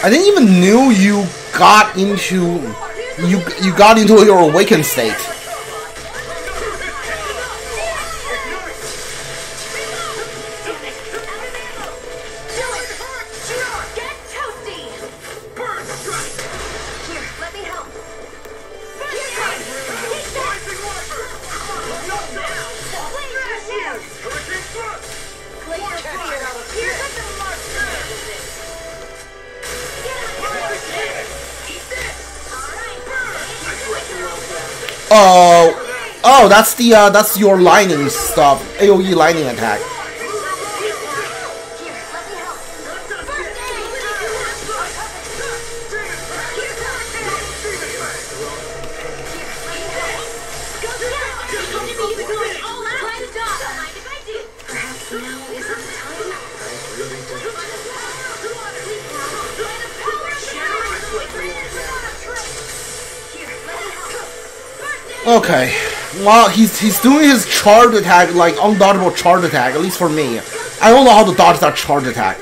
I didn't even knew you got into you you got into your awakened state. Oh, that's the uh, that's your lightning stuff. AOE lightning attack. Okay. Well, he's he's doing his charge attack, like undodgeable charge attack, at least for me. I don't know how to dodge that charge attack.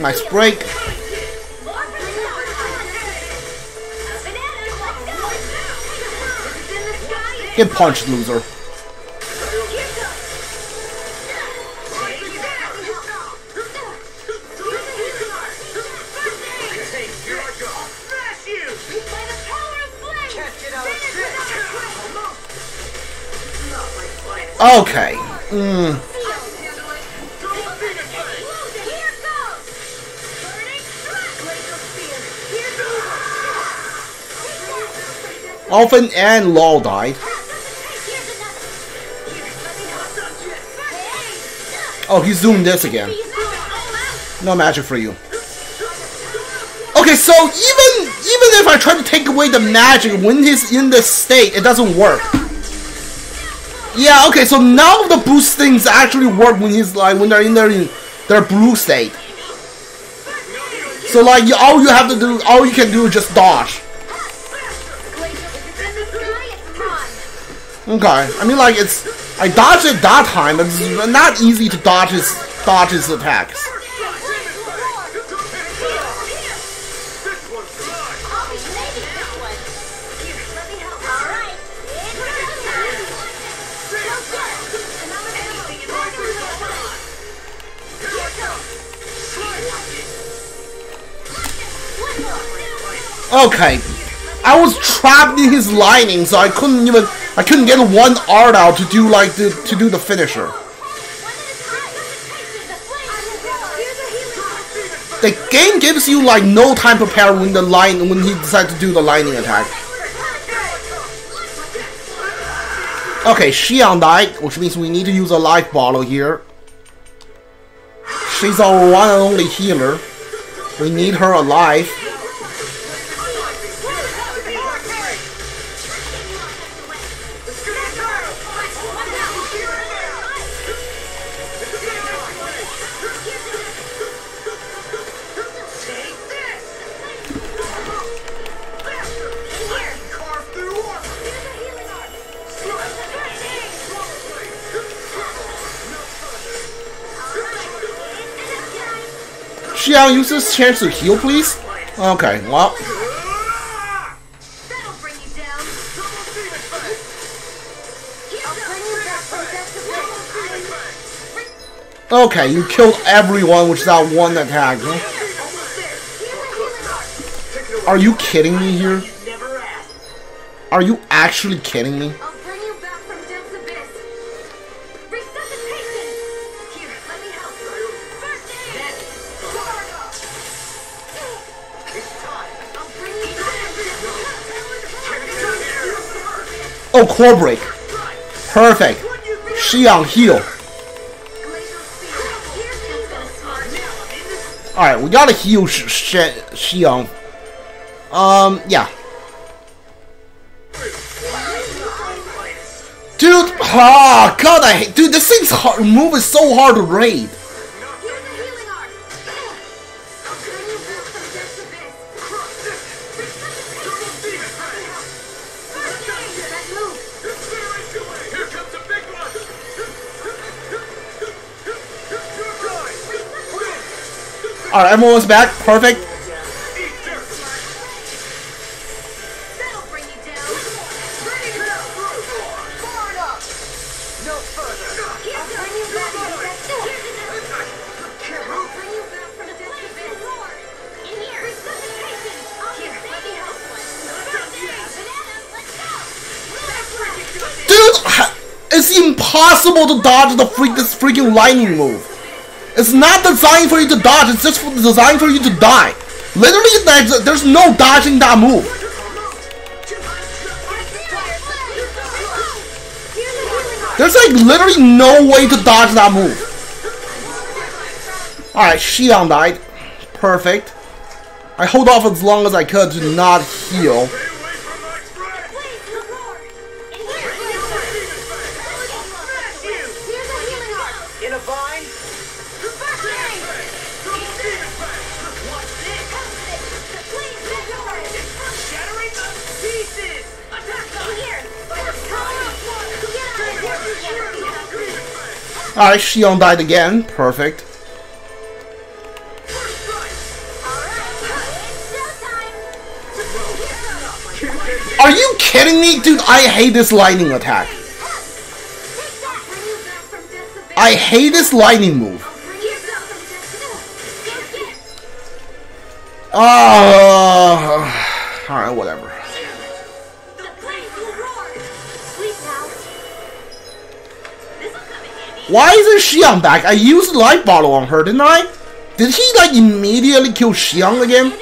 Nice break. Get punched, loser. Okay. Mm. Alphen and Law died. Oh, he's doing this again. No magic for you. Okay, so even even if I try to take away the magic when he's in this state, it doesn't work. Yeah, okay, so now the boost things actually work when he's like when they're in their their blue state. So like you, all you have to do, all you can do is just dodge. Okay, I mean like it's I dodged it that time, it's not easy to dodge his dodge his attacks. Okay. I was trapped in his lining, so I couldn't even I couldn't get one art out to do like the to do the finisher. The game gives you like no time to prepare when the line when he decides to do the lightning attack. Okay, Shionne died, which means we need to use a life bottle here. She's our one and only healer. We need her alive. Shionne, use this chance to heal, please? Okay, well. Okay, you killed everyone with that one attack. Are you kidding me here? Are you actually kidding me? Oh, core break. Perfect. Shionne heal. Alright, we gotta heal Shionne. Um, yeah. Dude, ah, god, I hate, dude, this thing's hard, move is so hard to raid. Alright, everyone's back. Perfect. Dude, It's impossible to dodge the freak this freaking lightning move. It's not designed for you to dodge, it's just designed for you to die. Literally, there's, there's no dodging that move. There's like literally no way to dodge that move. Alright, Shionne died. Perfect. I hold off as long as I could to not heal. Alright, Shionne died again. Perfect. Are you kidding me? Dude, I hate this lightning attack. I hate this lightning move. Uh, Alright, whatever. Why isn't Shionne back? I used life bottle on her, didn't I? Did he like immediately kill Shionne again?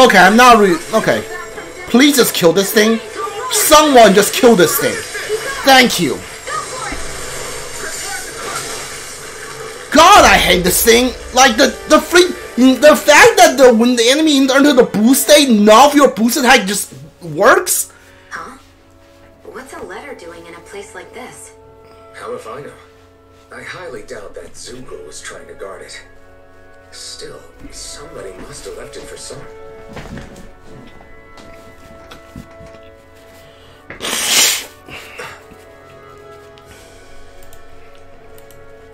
Okay, I'm not re- okay. Please just kill this thing. Someone just kill this thing. Thank you. God, I hate this thing. Like the the freak, the fact that the when the enemy enters the boost state, none of your boost attack just works. Huh? What's a letter doing in a place like this? How if I know? I highly doubt that Zeugle was trying to guard it. Still, somebody must have left it for some.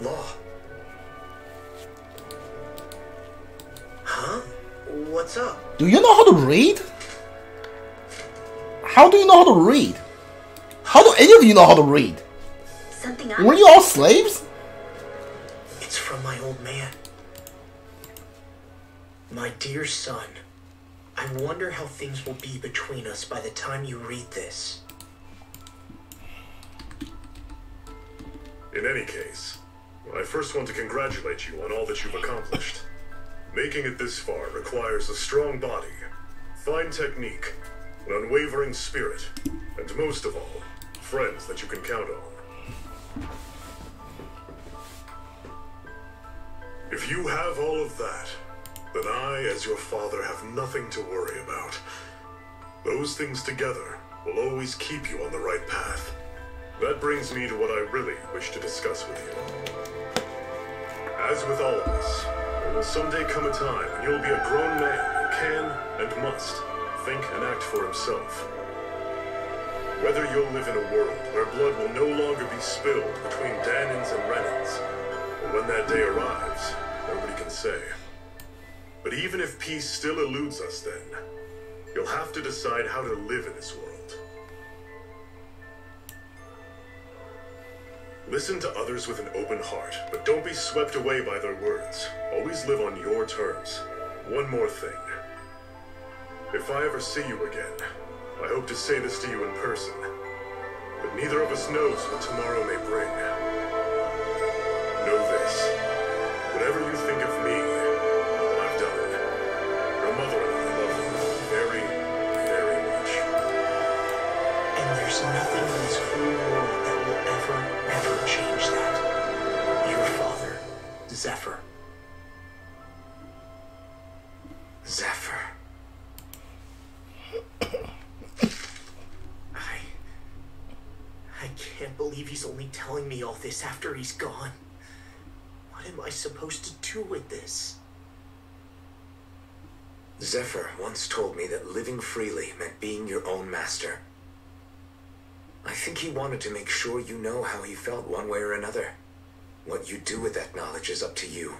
Law. Huh? What's up? Do you know how to read? How do you know how to read? How do any of you know how to read? Something Were you all slaves? It's from my old man. My dear son, I wonder how things will be between us by the time you read this. In any case, I first want to congratulate you on all that you've accomplished. Making it this far requires a strong body, fine technique, an unwavering spirit, and most of all, friends that you can count on. If you have all of that, then I, as your father, have nothing to worry about. Those things together will always keep you on the right path. That brings me to what I really wish to discuss with you. As with all of us, there will someday come a time when you'll be a grown man who can and must think and act for himself. Whether you'll live in a world where blood will no longer be spilled between Dahnans and Renans, or when that day arrives, nobody can say. But even if peace still eludes us then, you'll have to decide how to live in this world. Listen to others with an open heart, but don't be swept away by their words. Always live on your terms. One more thing. If I ever see you again, I hope to say this to you in person. But neither of us knows what tomorrow may bring. Know this. Zephyr. Zephyr. I. I can't believe he's only telling me all this after he's gone. What am I supposed to do with this? Zephyr once told me that living freely meant being your own master. I think he wanted to make sure you know how he felt one way or another. What you do with that knowledge is up to you.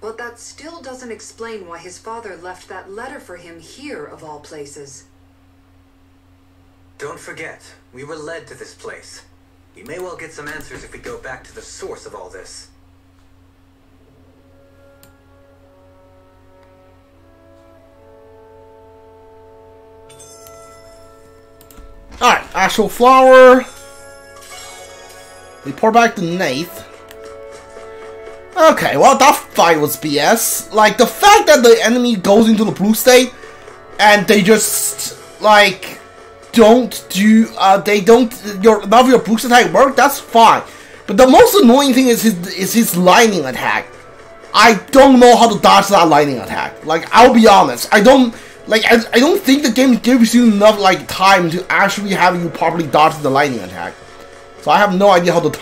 But that still doesn't explain why his father left that letter for him here, of all places. Don't forget, we were led to this place. We may well get some answers if we go back to the source of all this. Alright, actual flower. We pour back the Nath. Okay, well that fight was BS. Like the fact that the enemy goes into the blue state and they just like don't do uh they don't your none of your boost attack work, that's fine. But the most annoying thing is his is his lightning attack. I don't know how to dodge that lightning attack. Like I'll be honest, I don't like I, I don't think the game gives you enough like time to actually have you properly dodge the lightning attack. So I have no idea how to.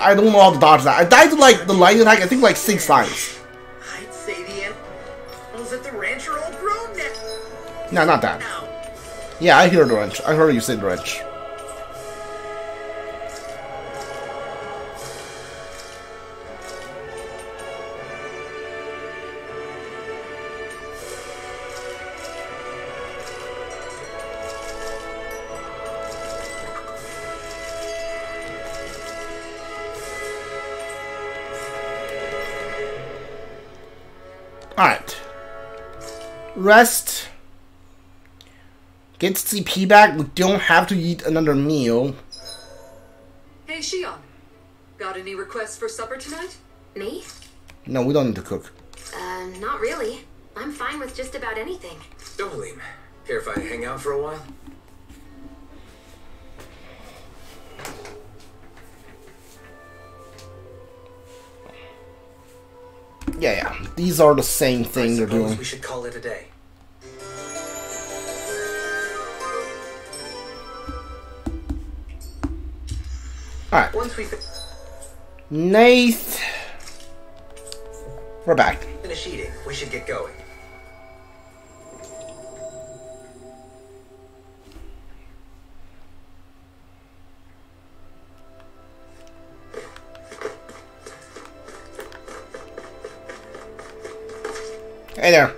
I don't know how to dodge that. I died to like the lightning attack. I think like six times. I'd say the animals at the ranch are all grown now. No, not that. Yeah, I hear the wrench. I heard you say the wrench. Rest. Get CP back. We don't have to eat another meal. Hey, Shionne. Got any requests for supper tonight? Me? No, we don't need to cook. Uh, not really. I'm fine with just about anything. Dohalim, care if I hang out for a while? Yeah, yeah. These are the same thing I they're doing. we should call it a day. Alright. Once we Nath. We're back. finish eating, we should get going. Hey there.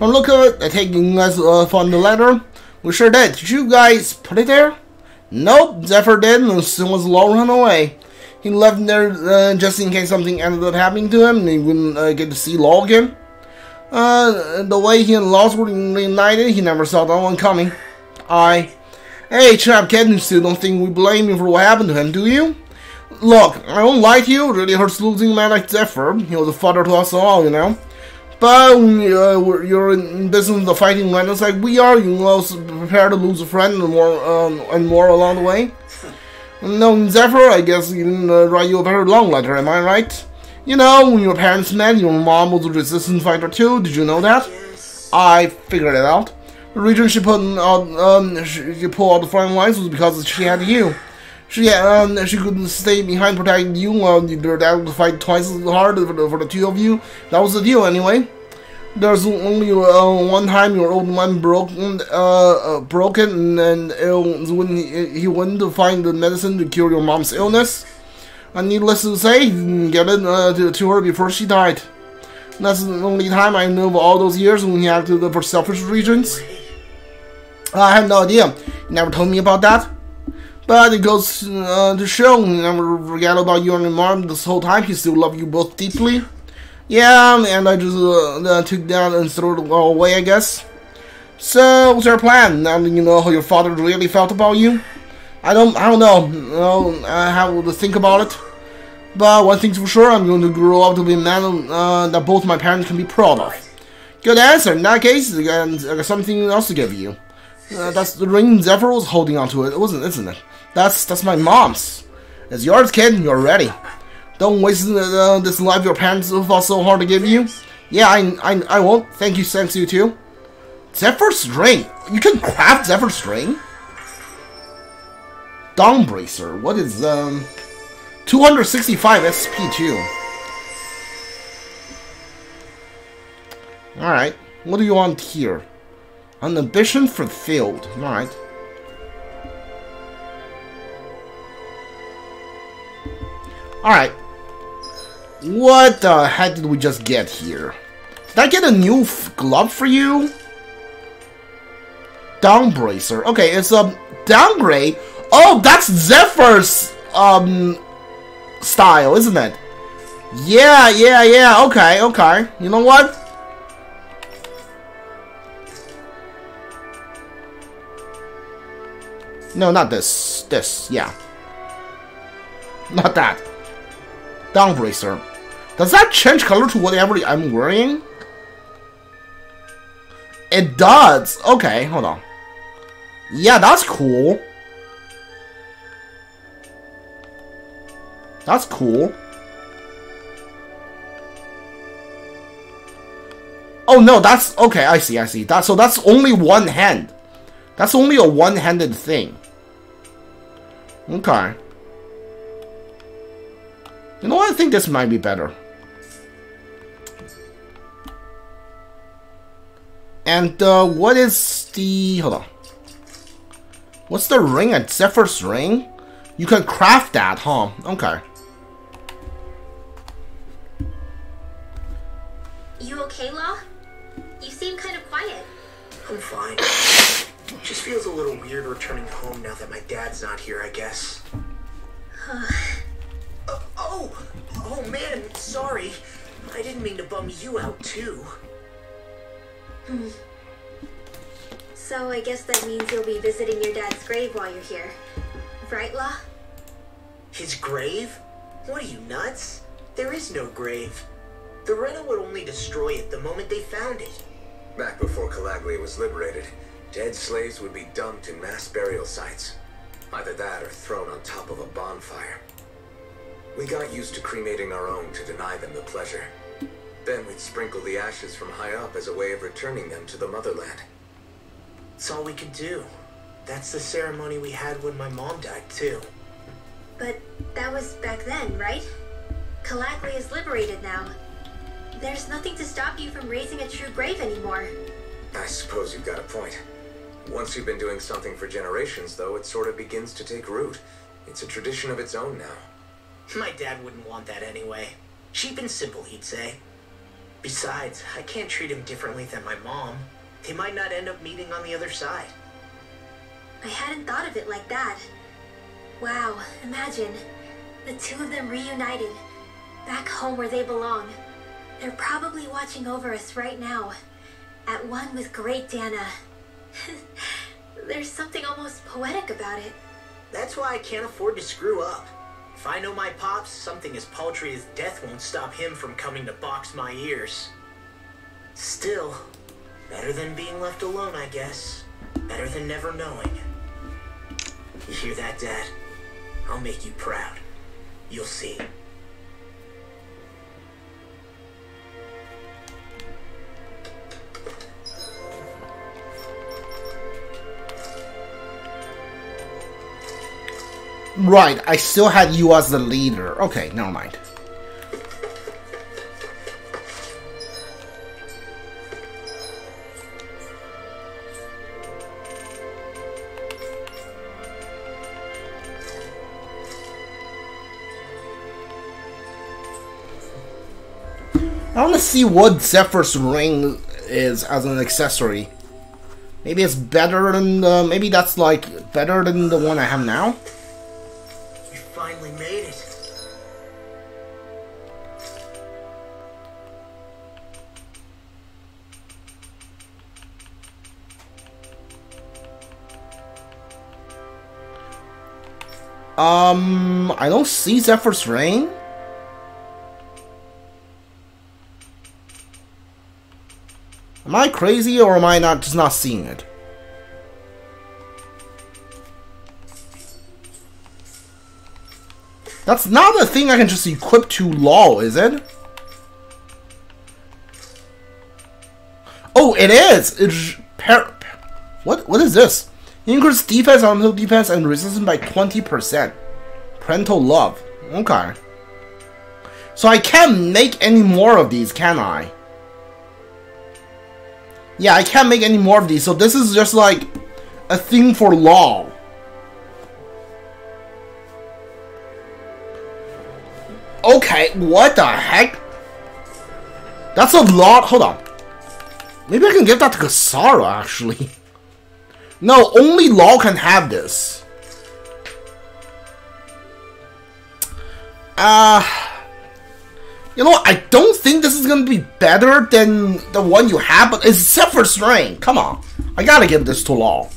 Look at it, I take you guys uh, from the letter. We sure did. Did you guys put it there? Nope, Zephyr did, and soon was run away. He left there uh, just in case something ended up happening to him, and he wouldn't uh, get to see Law again. Uh, the way he and Laws were reunited, he never saw that one coming. I. Hey, chap, kid, you still don't think we blame him for what happened to him, do you? Look, I don't like you, it really hurts losing a man like Zephyr. He was a father to us all, you know. But uh, you're in business of fighting random like we are, you also prepare to lose a friend and more, um, and more along the way. No, Zephyr, I guess you didn't uh, write you a very long letter, am I right? You know, when your parents met, your mom was a resistance fighter too, did you know that? yes. I figured it out. The reason she put out, um, she, she pulled out the front lines was because she had you. She, um, she couldn't stay behind protecting you your dad would fight twice as hard for the, for the two of you. That was the deal, anyway. There's only uh, one time your old man broke, uh, uh, broken, and it when he, he went to find the medicine to cure your mom's illness. And needless to say, get it uh, to, to her before she died. That's the only time I know of all those years when he acted for selfish reasons. I have no idea. He never told me about that. But it goes uh, to show, he never forget about you and your mom this whole time. He still loved you both deeply. Yeah, and I just uh, uh, took that and threw it all away, I guess. So, what's your plan? Now that you know how your father really felt about you? I don't, I don't know. I have to think about it. But one thing's for sure, I'm going to grow up to be a man uh, that both my parents can be proud of. Good answer. In that case, I got something else to give you. Uh, that's the ring Zephyr was holding onto it, wasn't isn't it? That's that's my mom's. It's yours, kid. You're ready. Don't waste uh, this life your parents fought so hard to give you. Yeah, I, I, I won't. Thank you, thanks you too. Zephyr string. You can craft Zephyr string. Dawnbracer. What is um? 265 SP too. All right. What do you want here? An ambition fulfilled. All right. All right. What the heck did we just get here? Did I get a new glove for you? Dawnbracer. Okay, it's a downgrade. Oh, that's Zephyr's um style, isn't it? Yeah, yeah, yeah. Okay, okay. You know what? No, not this. This, yeah. Not that. Dawnbracer. Does that change color to whatever I'm wearing? It does. Okay, hold on. Yeah, that's cool. That's cool. Oh no, that's okay. I see. I see. That so that's only one hand. That's only a one-handed thing. Okay. You know? I think this might be better. And uh, what is the... Hold on. What's the ring at Zephyr's ring? You can craft that, huh? Okay. You okay, Law? You seem kind of quiet. I'm fine. Just feels a little weird returning home now that my dad's not here, I guess. Uh, oh! Oh man, sorry. I didn't mean to bum you out too. Hmm. So I guess that means you'll be visiting your dad's grave while you're here. Right, Law? His grave? What are you, nuts? There is no grave. The Rena would only destroy it the moment they found it. Back before Calaglia was liberated, dead slaves would be dumped in mass burial sites. Either that or thrown on top of a bonfire. We got used to cremating our own to deny them the pleasure. Then we'd sprinkle the ashes from high up as a way of returning them to the motherland. It's all we could do. That's the ceremony we had when my mom died, too. But that was back then, right? Calaglia is liberated now. There's nothing to stop you from raising a true grave anymore. I suppose you've got a point. Once you've been doing something for generations, though, it sort of begins to take root. It's a tradition of its own now. My dad wouldn't want that anyway. Cheap and simple, he'd say. Besides, I can't treat him differently than my mom. They might not end up meeting on the other side. I hadn't thought of it like that. Wow, imagine. The two of them reunited. Back home where they belong. They're probably watching over us right now. At one with Great Dahna. There's something almost poetic about it. That's why I can't afford to screw up. If I know my pops, something as paltry as death won't stop him from coming to box my ears. Still, better than being left alone, I guess. Better than never knowing. You hear that, Dad? I'll make you proud. You'll see. Right, I still had you as the leader. Okay, never mind. I want to see what Zephyr's ring is as an accessory. Maybe it's better than the, maybe that's like better than the one I have now. Um, I don't see Zephyr's Ring. Am I crazy or am I not just not seeing it? That's not a thing I can just equip to law, is it? Oh, it is! It's what? What is this? Increase defense, elemental defense, and resistance by 20%. Parental love. Okay. So I can't make any more of these, can I? Yeah, I can't make any more of these, so this is just like a thing for law. Okay, what the heck? That's a lot. Hold on. Maybe I can give that to Kisara, actually. No, only Law can have this. Uh... You know, I don't think this is gonna be better than the one you have, but except for Strain. Come on. I gotta give this to Law.